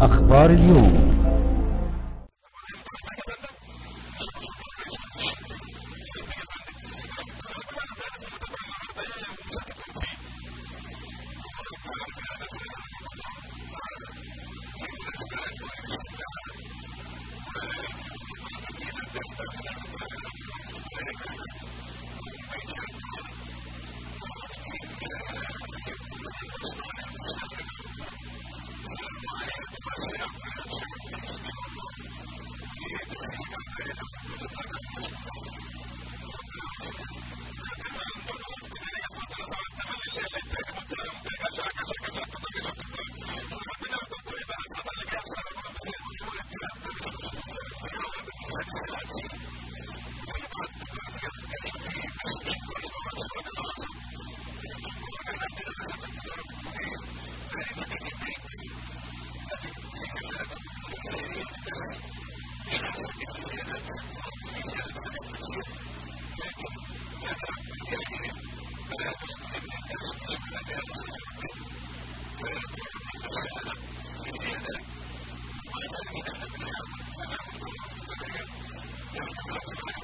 أخبار اليوم.